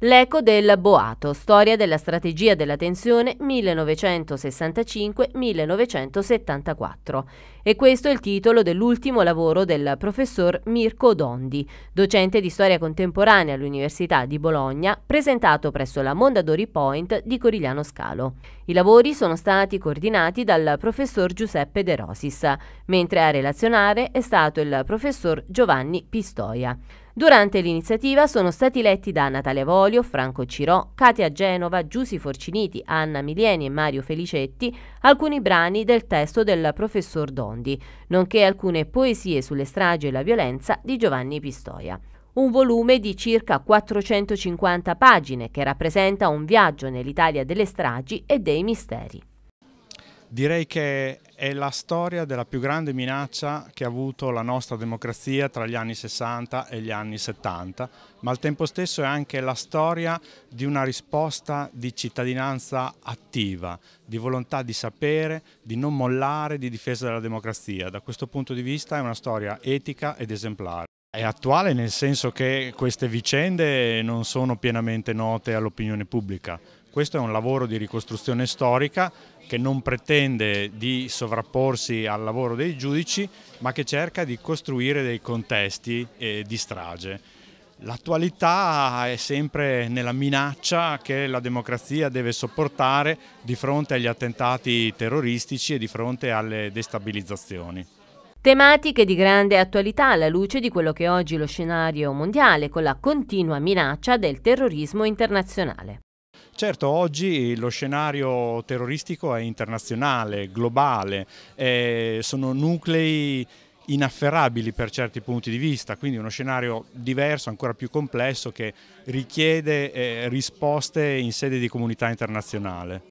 L'eco del boato, storia della strategia della tensione 1965-1974. E questo è il titolo dell'ultimo lavoro del professor Mirko Dondi, docente di storia contemporanea all'Università di Bologna, presentato presso la Mondadori Point di Corigliano Scalo. I lavori sono stati coordinati dal professor Giuseppe De Rosis, mentre a relazionare è stato il professor Giovanni Pistoia. Durante l'iniziativa sono stati letti da Natalia Volio, Franco Cirò, Katia Genova, Giussi Forciniti, Anna Milieni e Mario Felicetti alcuni brani del testo del professor Dondi, nonché alcune poesie sulle stragi e la violenza di Giovanni Pistoia un volume di circa 450 pagine che rappresenta un viaggio nell'Italia delle stragi e dei misteri. Direi che è la storia della più grande minaccia che ha avuto la nostra democrazia tra gli anni 60 e gli anni 70, ma al tempo stesso è anche la storia di una risposta di cittadinanza attiva, di volontà di sapere, di non mollare, di difesa della democrazia. Da questo punto di vista è una storia etica ed esemplare. È attuale nel senso che queste vicende non sono pienamente note all'opinione pubblica. Questo è un lavoro di ricostruzione storica che non pretende di sovrapporsi al lavoro dei giudici, ma che cerca di costruire dei contesti eh, di strage. L'attualità è sempre nella minaccia che la democrazia deve sopportare di fronte agli attentati terroristici e di fronte alle destabilizzazioni. Tematiche di grande attualità alla luce di quello che è oggi lo scenario mondiale con la continua minaccia del terrorismo internazionale. Certo, oggi lo scenario terroristico è internazionale, globale, eh, sono nuclei inafferrabili per certi punti di vista, quindi uno scenario diverso, ancora più complesso che richiede eh, risposte in sede di comunità internazionale.